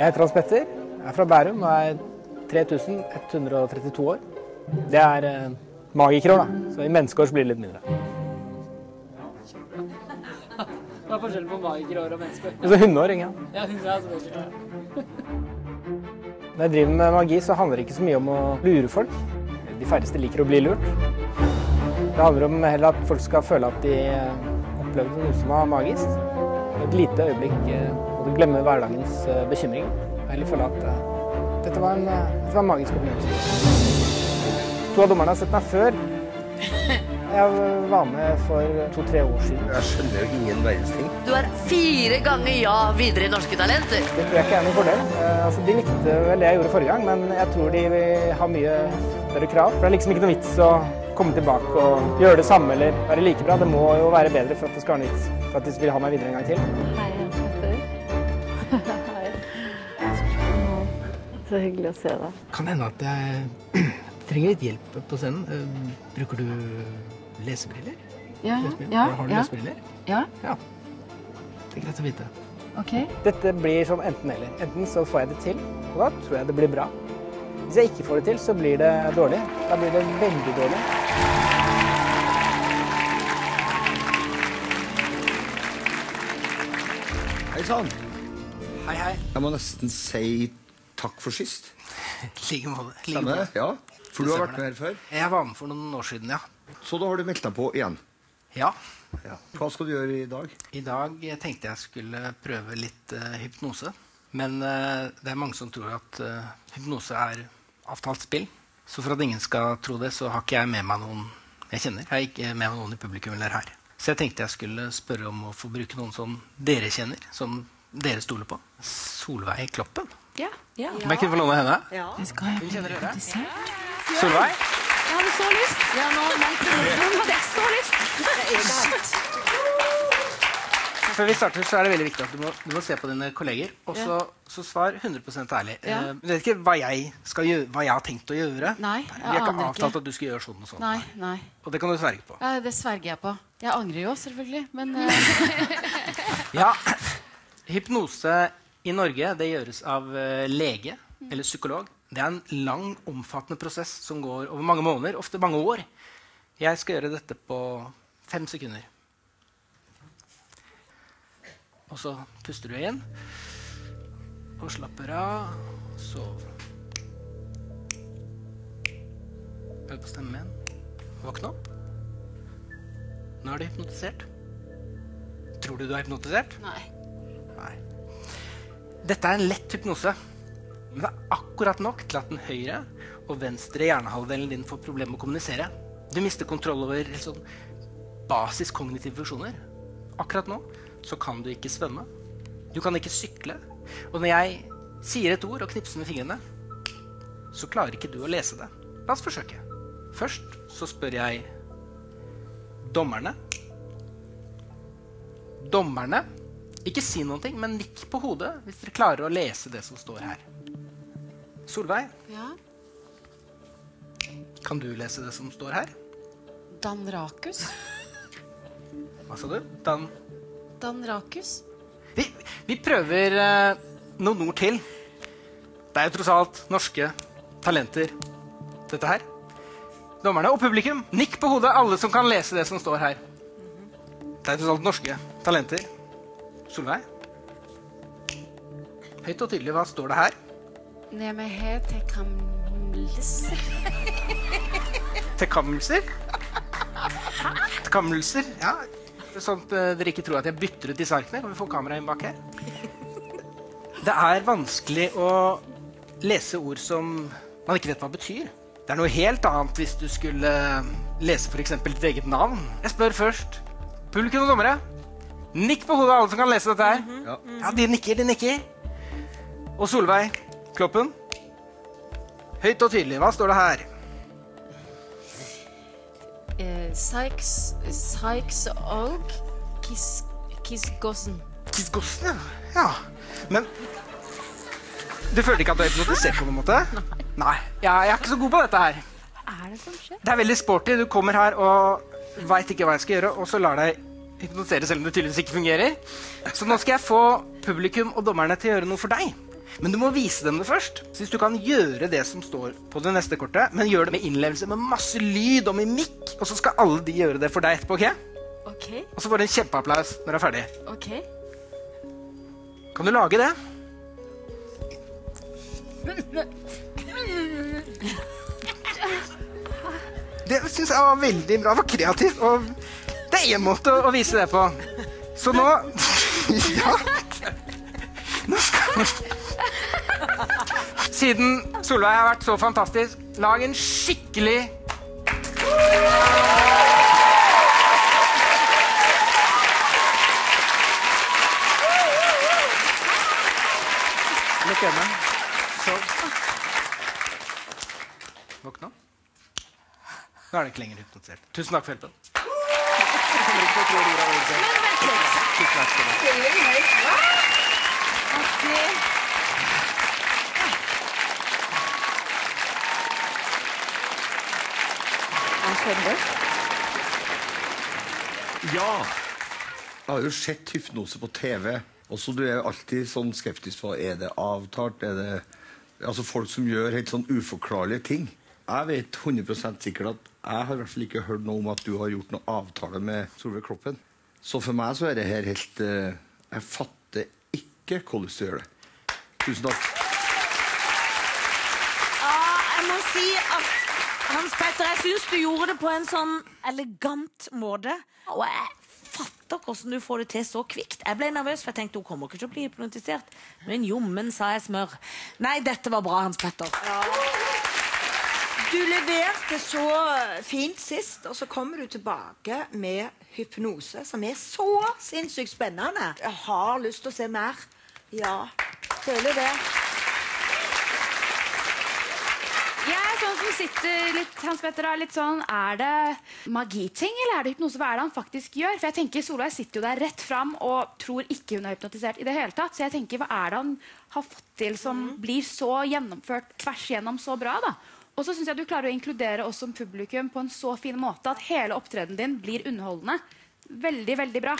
Jeg heter Hans Petter, jeg er fra Bærum og er 3132 år. Det er eh, magikerår, da. Så i menneskeår blir det litt mindre. Hva er forskjellen på magikerår og menneskeår? Altså hundeår, ja. Ja, ja. Når jeg driver med magi, så handler det ikke så mye om å lure folk. De færreste liker å bli lurt. Det handler om heller at folk skal føle at de eh, opplevde noe som var magisk. Et lite øyeblikk og du glemmer hverdagens bekymring. bekymringer. Og heller føle at eh, dette var en, eh, dette var en magisk opplevelse. To av dommerne har sett meg før. Jeg var med for to-tre år siden. Jeg skjønner jo ingen verdens ting. Du er fire ganger ja videre i Norske Talenter. Det tror jeg ikke er noen fordel. Eh, altså, de likte vel det jeg gjorde forrige gang, men jeg tror de vil ha mye større krav. For det er liksom ikke noe vits å komme tilbake og gjøre det samme eller være like bra. Det må jo være bedre for at det skal være nytt. For at de vil ha meg videre en gang til. Hei, Hans. Hei. Så hyggelig å se deg. Kan hende at jeg trenger litt hjelp på scenen. Eh, Bruker du lesebriller? Ja, ja, Har du ja. lesebriller? ja. Ja. Det er greit å vite. Ok. Dette blir sånn enten-eller. Enten så får jeg det til, og da tror jeg det blir bra. Hvis jeg ikke får det til, så blir det dårlig. Da blir det veldig dårlig. Hei sann. Hei, hei. Jeg må nesten si takk for sist. like måte. Like Stemmer det? Ja. For du har vært med her før. Jeg var med for noen år siden, ja. Så da har du meldt deg på igjen. Ja. Ja. Hva skal du gjøre i dag? I dag tenkte jeg skulle prøve litt uh, hypnose. Men uh, det er mange som tror at uh, hypnose er avtalt spill. Så for at ingen skal tro det, så har ikke jeg med meg noen jeg kjenner. Jeg har ikke med meg noen i publikum eller her. Så jeg tenkte jeg skulle spørre om å få bruke noen som dere kjenner, som dere stoler på. Solveig Kloppen. Ja. ja. Om jeg kunne få låne henne? Det skal jeg Hun kjenner dere? Solveig? Jeg hadde så lyst. Ja, nå mente du. Hadde jeg så lyst. Før vi starter, så er det veldig viktig at du må, du må se på dine kolleger. Og så, så svar 100 ærlig. Ja. Uh, du vet ikke hva jeg, skal gjøre, hva jeg har tenkt å gjøre? Nei, Vi jeg har ikke avtalt ikke. at du skal gjøre sånn og sånn. Nei, nei. Og det kan du sverge på. Ja, det sverger jeg på. Jeg angrer jo, selvfølgelig. Men uh... Ja, Hypnose i Norge det gjøres av eh, lege eller psykolog. Det er en lang, omfattende prosess som går over mange måneder, ofte mange år. Jeg skal gjøre dette på fem sekunder. Og så puster du inn og slapper av. Sov. Hør på stemmen min. Våkne opp. Nå er du hypnotisert. Tror du du er hypnotisert? nei. Nei. Dette er en lett hypnose. Men det er akkurat nok til at den høyre og venstre hjernehalvdelen din får problemer med å kommunisere. Du mister kontroll over sånn basis kognitive funksjoner. Akkurat nå så kan du ikke svømme. Du kan ikke sykle. Og når jeg sier et ord og knipser med fingrene, så klarer ikke du å lese det. La oss forsøke. Først så spør jeg dommerne. Dommerne ikke si noen ting, men nikk på hodet hvis dere klarer å lese det som står her. Solveig, Ja. kan du lese det som står her? Dan Rakus. Hva sa du? Dan Dan Rakus. Vi, vi prøver eh, noen ord til. Det er jo tross alt norske talenter, dette her. Dommerne og publikum, nikk på hodet, alle som kan lese det som står her. Det er tross alt norske talenter. Solveig? Høyt og tydelig, hva står det her? Neme he te. Tekammelser? Tekammelser? Ja. Sånn at eh, dere ikke tror at jeg bytter ut disse arkene. Kan vi få kameraet inn bak her? Det er vanskelig å lese ord som man ikke vet hva betyr. Det er noe helt annet hvis du skulle lese f.eks. ditt eget navn. Jeg spør først publikum og dommere. Nikk på hodet, alle som kan lese dette her. Ja. Ja, de nikker, de nikker. Og Solveig Kloppen. Høyt og tydelig. Hva står det her? Sykes Sykes og Kis, Kisgossen. Kisgossen, ja. ja. Men du følte ikke at du er hypnotisert på noen måte? Nei. Ja, jeg er ikke så god på dette her. Er det som skjer? Det er veldig sporty. Du kommer her og veit ikke hva jeg skal gjøre, og så lar deg hypnotisere selv om det tydeligvis ikke fungerer. Så nå skal jeg få publikum og dommerne til å gjøre noe for deg. Men du må vise dem det først. Så hvis du kan gjøre det som står på det neste kortet, men gjør det med innlevelse, med masse lyd og mimikk, og så skal alle de gjøre det for deg etterpå, ok? OK. Og så får du en kjempeapplaus når du er ferdig. ok. Kan du lage det? Det syns jeg var veldig bra. Det var kreativt. Og det er én måte å, å vise det på. Så nå Ja. Nå skal Siden Solveig har vært så fantastisk, lag en skikkelig Lukk øynene. Våkna. Nå er det ikke lenger hypnotisert. Tusen takk for hjelpen. Men vent overbevist. Tusen takk skal du ha. Ja! Jeg har jo sett hypnose på TV. Også du er alltid sånn skeptisk på er det avtalt. Er det altså folk som gjør helt sånn uforklarlige ting. Jeg vet 100% sikkert at jeg har i hvert fall ikke hørt noe om at du har gjort noe avtale med Solveig Kloppen. Så for meg så er det her helt eh, Jeg fatter ikke hvordan du gjør det. Tusen takk. Ja, jeg må si at Hans Petter, jeg syns du gjorde det på en sånn elegant måte. Og jeg fatter hvordan du får det til så kvikt. Jeg ble nervøs, for jeg tenkte hun kommer ikke til å bli hypnotisert. Men jommen sa jeg smør. Nei, dette var bra, Hans Petter. Du leverte så fint sist, og så kommer du tilbake med hypnose, som er så sinnssykt spennende. Jeg har lyst til å se mer. Ja, føler det. Jeg er sånn som sitter litt, Hans Petter, er litt sånn Er det magiting, eller er det hypnose? Hva er det han faktisk gjør? For jeg tenker Solveig sitter jo der rett fram og tror ikke hun er hypnotisert i det hele tatt. Så jeg tenker, hva er det han har fått til som blir så gjennomført tvers gjennom så bra, da? Og så syns jeg du klarer å inkludere oss som publikum på en så fin måte at hele opptredenen din blir underholdende. Veldig, veldig bra.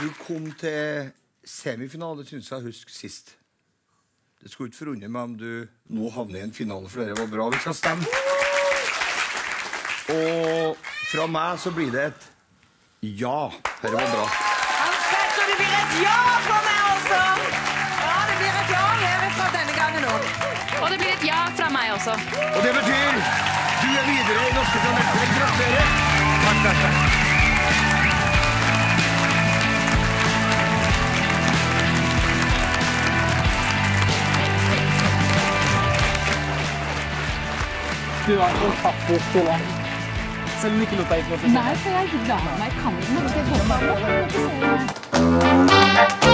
Du kom til semifinale, syns jeg husk sist. Det skulle ikke forundre meg om du nå havner i en finale, for det var bra. Vi skal stemme. Og fra meg så blir det et ja. Dette var bra. Hans Petter, det blir et ja fra meg også! Ja, det blir et ja herfra denne gangen òg. Og det blir et ja fra meg også. Og det betyr du er videre i Norske Talenter. Gratulerer. Takk, takk, takk. Du var fantastisk, Tone. Selv om du ikke lot deg hypnotisere. Nei, for jeg ga meg. Jeg kan ikke noe. Skal jeg få meg å hypnotisere?